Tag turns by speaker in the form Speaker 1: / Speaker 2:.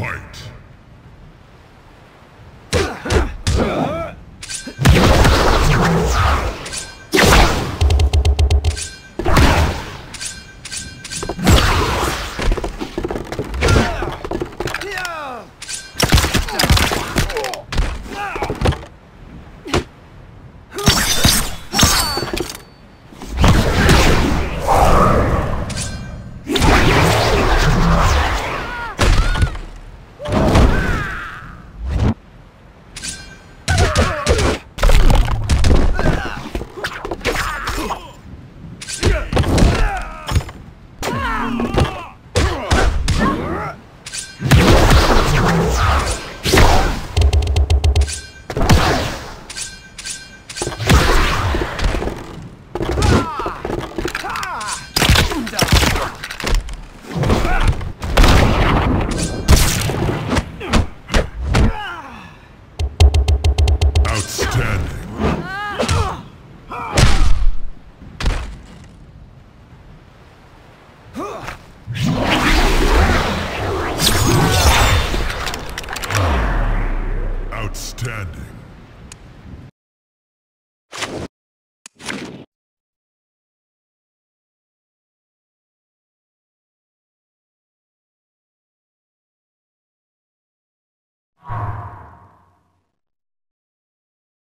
Speaker 1: Fight! Outstanding!